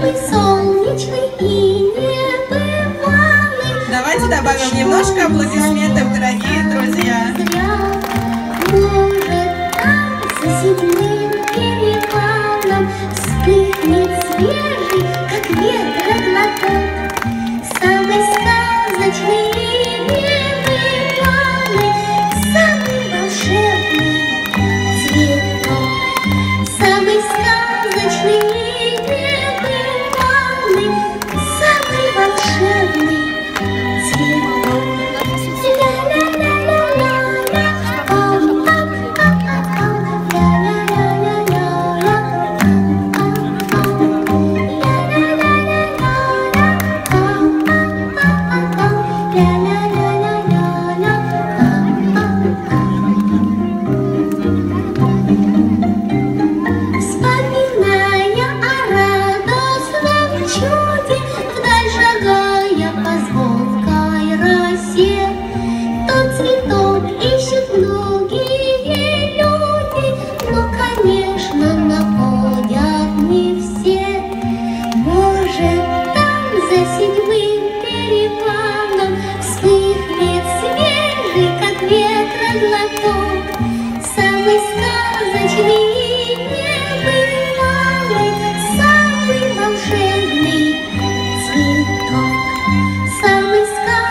теплый, солнечный и небывалый. Давайте добавим немножко аплодисментов, дорогие друзья. Может, там за седьмым перевалом вспыхнет свежий, как век вдаль шагая по звонкой росе. Тот цветок ищут многие люди, но, конечно, находят не все. Может, там за седьмым перепадом вспыхнет свежий, как ветром лоток. Summer gone.